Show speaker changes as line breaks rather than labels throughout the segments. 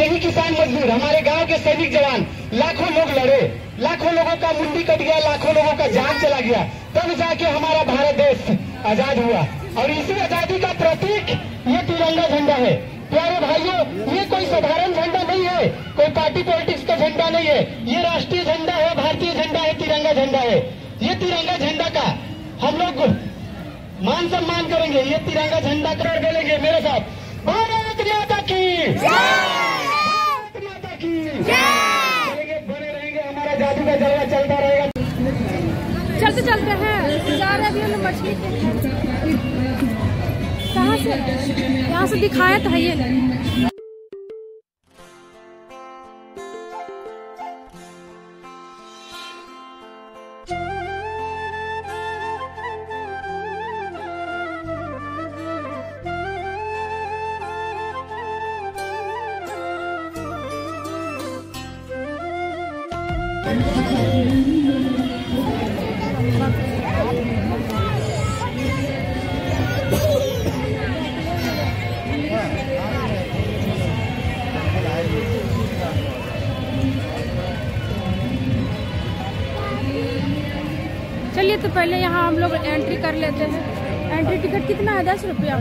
सभी किसान मजदूर, हमारे गाँव के सैनिक जवान, लाखों लोग लड़े, लाखों लोगों का मुंडी कट गया, लाखों लोगों का जान चला गया, तब जाके हमारा भारत देश आज़ाद हुआ। और इसी आज़ादी का प्रतीक ये तिरंगा झंडा है। प्यारे भाइयों, ये कोई साधारण झंडा नहीं है, कोई पार्टी पॉलिटिक्स का झंडा नहीं है, ये राष्ट्रीय झंडा है, भारतीय झंडा है, तिरंगा झंडा है। ये तिरंगा झंडा का हम लोग मान सम्मान करेंगे, ये तिरंगा झंडा कर बोलेंगे मेरे साथ। भारत माता की भारत माता की बोलेंगे, बने रहेंगे हमारा जादू का जलवा चलता रहेगा।
चलते चलते हैं। जा रहे अभी हम मछली के कहाँ से? यहाँ से दिखाया था ये। चलिए तो पहले यहाँ हम लोग एंट्री कर लेते हैं। एंट्री टिकट कितना है? दस रुपया।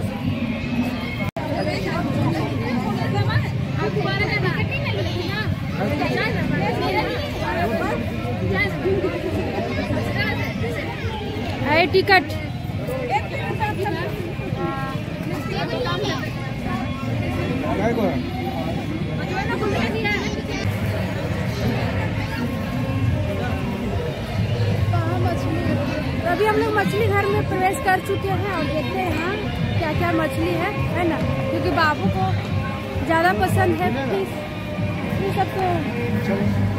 है? तो अभी हम लोग मछली घर में प्रवेश कर चुके हैं और देखते हैं यहाँ क्या क्या मछली है है ना क्योंकि बाबू को ज़्यादा पसंद है फ़िश ये तो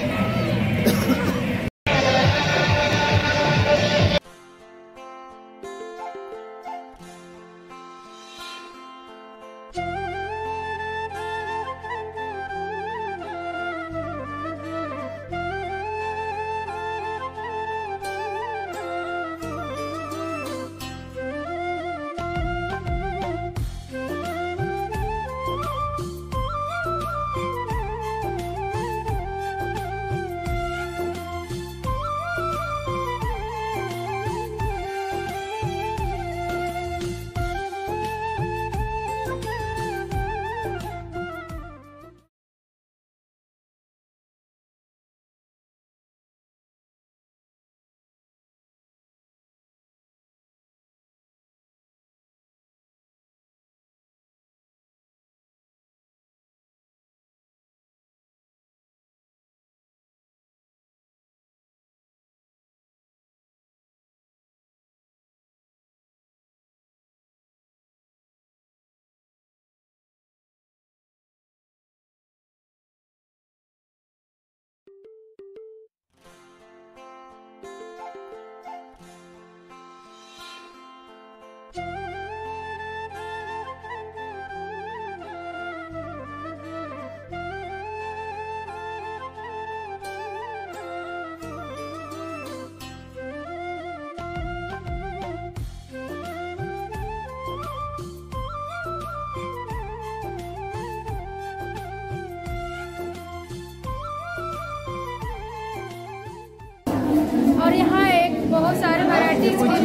और यहाँ एक बहुत सारे वैरायटीज के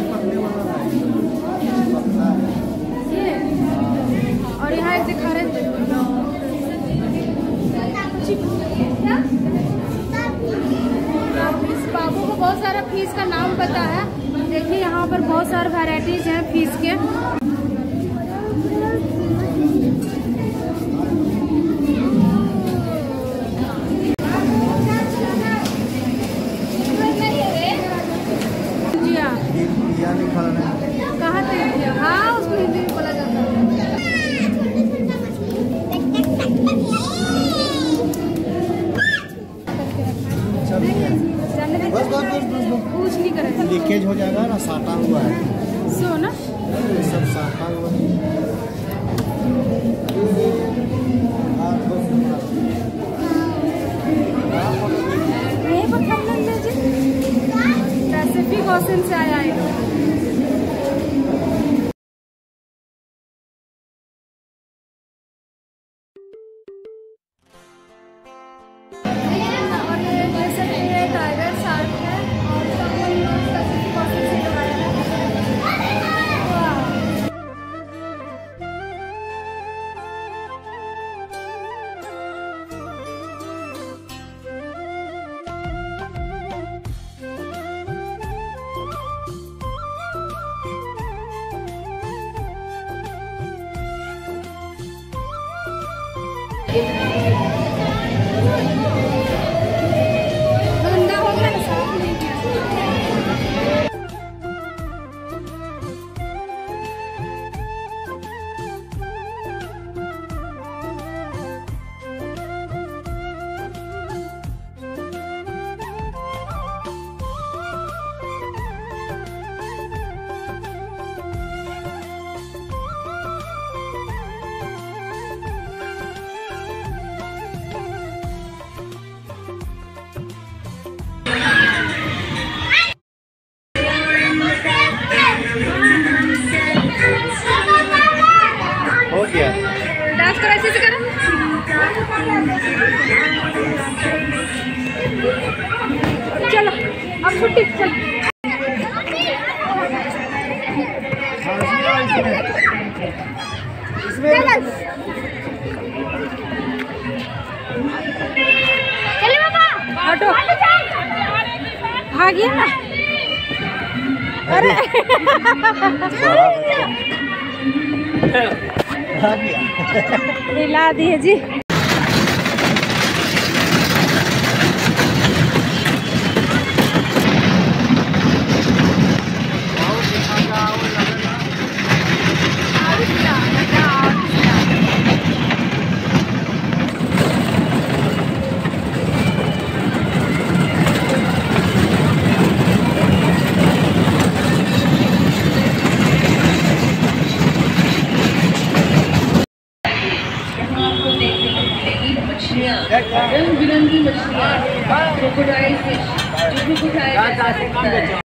और यहाँ एक दिखा रहे बाबू को बहुत सारा फ़ीस का नाम पता है। देखिए यहाँ पर बहुत सारे वैरायटीज हैं फ़ीस के। हो
जाएगा ना
साटा हुआ है। सो ना? सब साटा हुआ
है।
चलो अब छुट्टी चलो। चलो। चलो पापा ऑटो आ गया ना? अरे। हिला दिए जी।
रंग बिरंगी मछलियाँ क्रोकोडाइल फ़िश जिसमें कुछ आया